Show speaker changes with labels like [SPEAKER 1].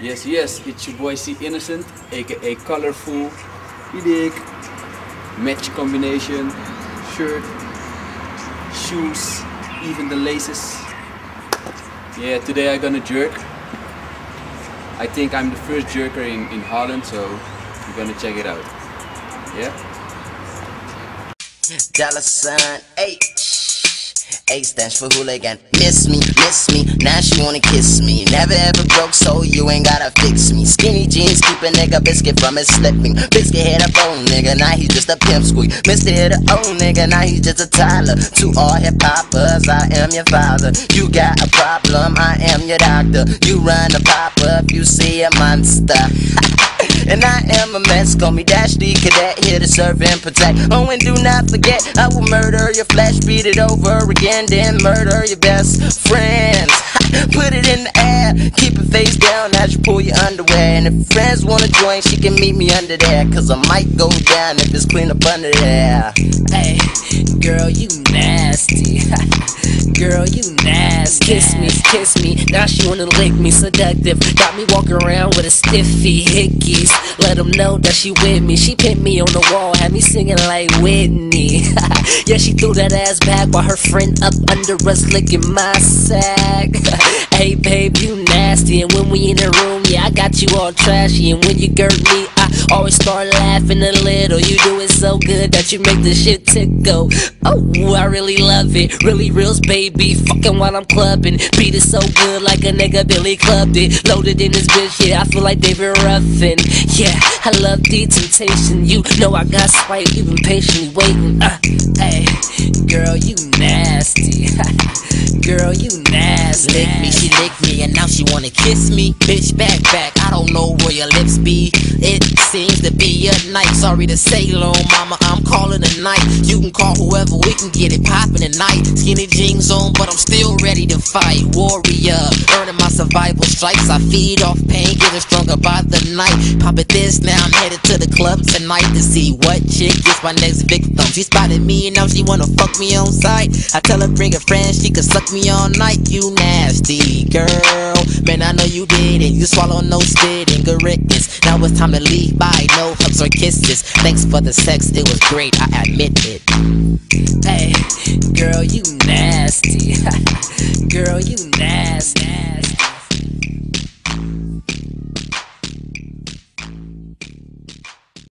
[SPEAKER 1] Yes, yes, it's your boy C Innocent, aka Colorful. Dig? Match combination, shirt, shoes, even the laces. Yeah, today I'm gonna jerk. I think I'm the first jerker in, in Holland, so we're gonna check it out. Yeah?
[SPEAKER 2] Dollar sign H. A stands for hooligan. Miss me, miss me. Now she wanna kiss me. Never ever broke, so you ain't gotta fix me. Skinny jeans keep a nigga biscuit from his slipping. Biscuit hit a bone nigga, now he's just a pimp squeak. Mr. hit a old nigga, now he's just a Tyler. To all hip hoppers, I am your father. You got a problem, I am your doctor. You run a pop up, you see a monster. And I am a mess, call me Dash D Cadet, here to serve and protect. Oh, and do not forget, I will murder your flesh, beat it over again, then murder your best friends. Put it in the air, keep it face down as you pull your underwear. And if friends wanna join, she can meet me under there, cause I might go down if it's clean up under there.
[SPEAKER 3] Hey, girl, you nasty. girl, you nasty. Kiss me, kiss me. Now she wanna lick me, seductive. Got me walking around with a stiffy hickeys. Let them know that she with me. She pinned me on the wall, had me singing like Whitney. yeah, she threw that ass back while her friend up under us licking my sack. hey, babe, you nasty. And when we in the room, yeah, I got you all trashy. And when you girt me, Always start laughing a little. You do it so good that you make the shit tickle. Oh, I really love it. Really reals, baby. Fucking while I'm clubbing. Beat it so good like a nigga Billy clubbed it. Loaded in this bitch, yeah, I feel like David Ruffin. Yeah, I love the temptation. You know I got spite, you been patiently waiting. Uh, hey, girl, you nasty. girl, you nasty.
[SPEAKER 2] Lick me, she lick me, and now she wanna kiss me. Bitch, back, back, I don't know your lips be. It seems to be a night. Sorry to say, little mama, I'm calling a night. You can call whoever, we can get it poppin' tonight. Skinny jeans on, but I'm still ready to fight. Warrior, earning my survival stripes. I feed off pain, getting stronger by the night. Pop it this, now I'm headed to the club tonight to see what chick is my next victim. She spotted me and now she wanna fuck me on sight. I tell her bring a friend, she can suck me all night. You nasty girl, man I know you did it. You swallow no spit and good riddance. Now it's time to leave by, no hugs or kisses. Thanks for the sex, it was great, I admit it.
[SPEAKER 3] Hey, girl, you nasty. girl, you nasty.